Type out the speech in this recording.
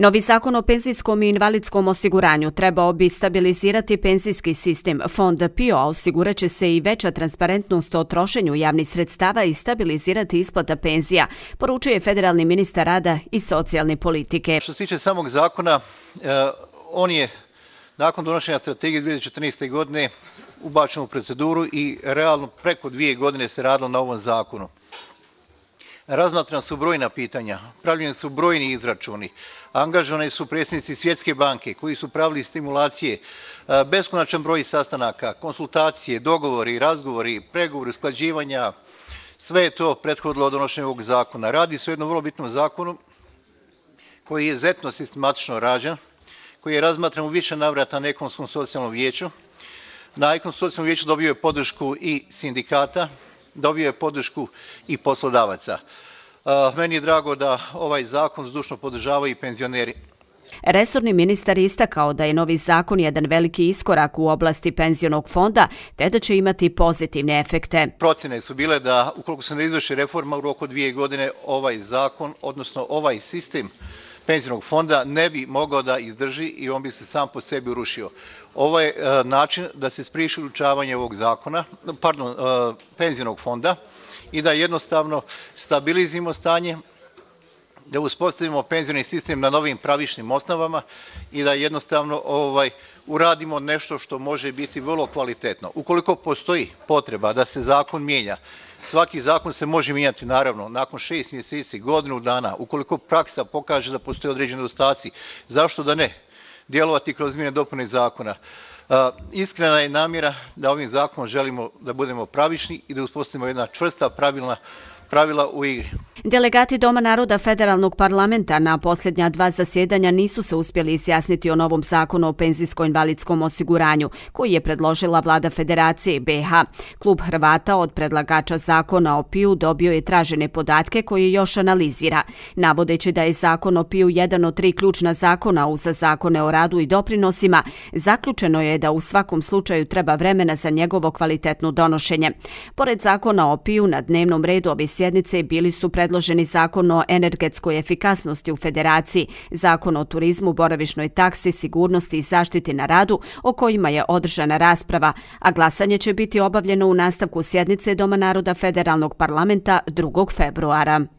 Novi zakon o penzijskom i invalidskom osiguranju trebao bi stabilizirati penzijski sistem. Fond PIO osigurat će se i veća transparentnost o trošenju javnih sredstava i stabilizirati isplata penzija, poručuje federalni ministar rada i socijalne politike. Što se tiče samog zakona, e, on je nakon donošenja strategije 2014. godine ubačen u proceduru i realno preko dvije godine se radilo na ovom zakonu. Razmatrana su brojna pitanja, pravljeni su brojni izračuni, angažovani su predsjednici Svjetske banke koji su pravili stimulacije, e, beskonačan broj sastanaka, konsultacije, dogovori, razgovori, pregovori, sklađivanja, sve je to prethodilo od donošenja ovog zakona. Radi se o jednom vrlo bitnom zakonu koji je zetno sistematično rađen, koji je razmatran u više navrata na ekonomskom socijalnom vijeću. Na ekonomskom socijalnom vijeću dobio je podršku i sindikata, dobio je podršku i poslodavaca. Meni je drago da ovaj zakon zdušno podržava i penzioneri. Resorni ministar istakao da je novi zakon jedan veliki iskorak u oblasti penzionog fonda, te da će imati pozitivne efekte. Procene su bile da ukoliko se ne izvrši reforma u roku dvije godine, ovaj zakon, odnosno ovaj sistem penzionog fonda ne bi mogao da izdrži i on bi se sam po sebi urušio. Ovo je e, način da se spriši uručavanje ovog zakona, pardon, e, penzionog fonda i da jednostavno stabilizimo stanje, da uspostavimo penzijni sistem na novim pravišnim osnovama i da jednostavno ovaj, uradimo nešto što može biti vrlo kvalitetno. Ukoliko postoji potreba da se zakon mijenja, Svaki zakon se može mijenjati, naravno, nakon šest mjeseci, godinu dana, ukoliko praksa pokaže da postoje određene dostaci, zašto da ne djelovati kroz mjene dopune zakona? Iskrena je namjera da ovim zakonom želimo da budemo pravični i da uspostavimo jedna čvrsta, pravilna pravila u igri. Delegati Doma naroda federalnog parlamenta na posljednja dva zasjedanja nisu se uspjeli izjasniti o novom zakonu o penzijsko-invalidskom osiguranju, koji je predložila vlada federacije BH. Klub Hrvata od predlagača zakona o PIU dobio je tražene podatke koje još analizira. Navodeći da je zakon o PIU jedan od tri ključna zakona uz zakone o radu i doprinosima, zaključeno je da u svakom slučaju treba vremena za njegovo kvalitetno donošenje. Pored zakona o PIU na dnevnom redu ove sjednice bili su predloženi predloženi zakon o energetskoj efikasnosti u federaciji, zakon o turizmu, boravišnoj taksi, sigurnosti i zaštiti na radu, o kojima je održana rasprava, a glasanje će biti obavljeno u nastavku sjednice Doma naroda federalnog parlamenta 2. februara.